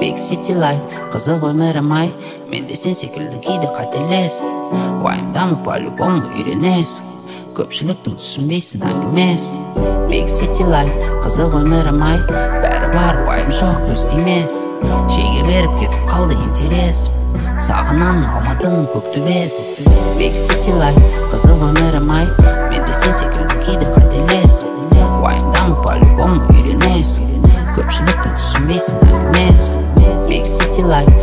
Big City Life. Қызық өмірім ай мен де сен секілді кейде қателестім уайымдама по-любому үйренесің көпшіліктің түсінбейсің әңгімесін Big City Life. Қызық өмірім ай бәрі бар уайым жоқ көз тимесін шеге беріп кетіп қалды интересім сағынамын алматының көк төбесін Big City Life. Қызық өмірім ай мен де сен секілді кейде қателестім уайымдама по-любому үйренесің көпшіліктің түсінбейсің әңгімесін Big City Life.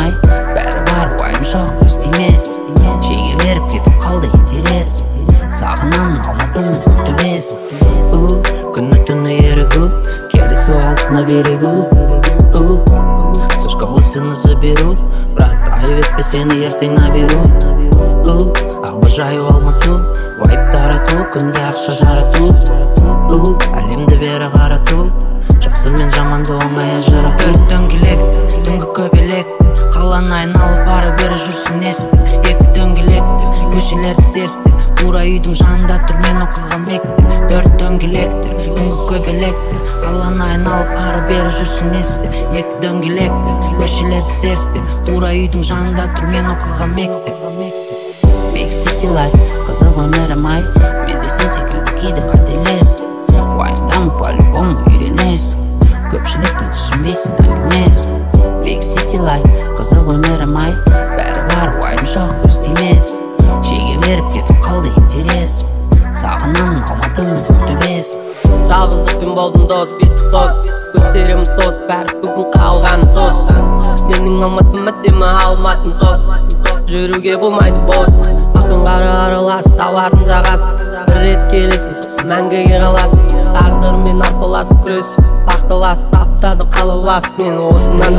Ай бәрі бар уайым жоқ көз тимесін шеге беріп кетіп қалды интересім сағынамын алматының у күні түні ерігу келесі алтына берегу со школы сына заберу брат айып етпе сені ертең наберу обожаю алмату вайп тарату күнде ақша жарату әлемді бері қарату мен жаманды оңай ажырату төрт дөңгелек түнгі көбелек қаланы айналып ары бері жүрсің естіп екі дөңгелек көшелерді серттім тура үйдің жанында тұр мен оқыған мектеп төрт дөңгелек түнгі көбелек қаланы айналып ары бері жүрсің естіп екі дөңгелек көшелерді серттім тура үйдің жанында тұр мен оқыған мектеп Big City Life қызық өмірім ай. Мен де сен секілді кейде Big City Life қызық өмірім ай бәрі бар уайым жоқ көз тимесін шеге беріп кетіп қалды интересім сағынамын алматының көк төбесін жалғыздықпен болдым дос бүйтіп дос көтеремін тост бәрі бүгін қалған сос менің алматым әдемі алматым сос жүруге болмайды бос ақ пен қара аралас таулардың жағасы бір рет келесің сосын мәңгіге қаласың тағдырмен арпаласып таптады қалауласып мен осынан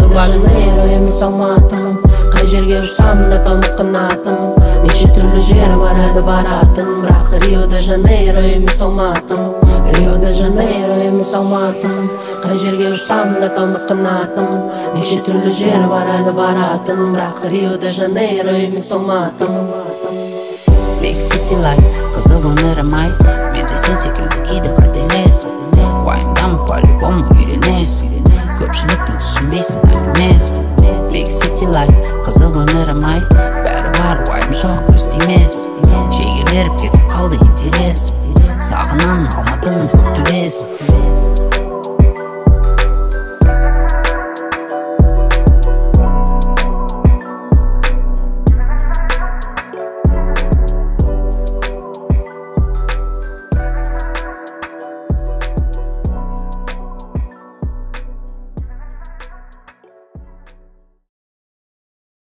алматым қай жерге ұшсам да талмас қанатым. Неше түрлі жері бар еді баратын. Бірақ рио де жанейро емес алматым рио де жанейро емес алматым қай жерге ұшсам да талмас қанатым. Неше түрлі жері бар еді баратын. Бірақ рио де жанейро емес алматым Big City Life қызық өмірім ай. Мен де сен секілді кейде miss, I miss Big city life, қызыл Бәрі бар, уайым жоқ, көз тимес Жеге беріп кетіп қалды интерес Сағынамын алматының көк төбесін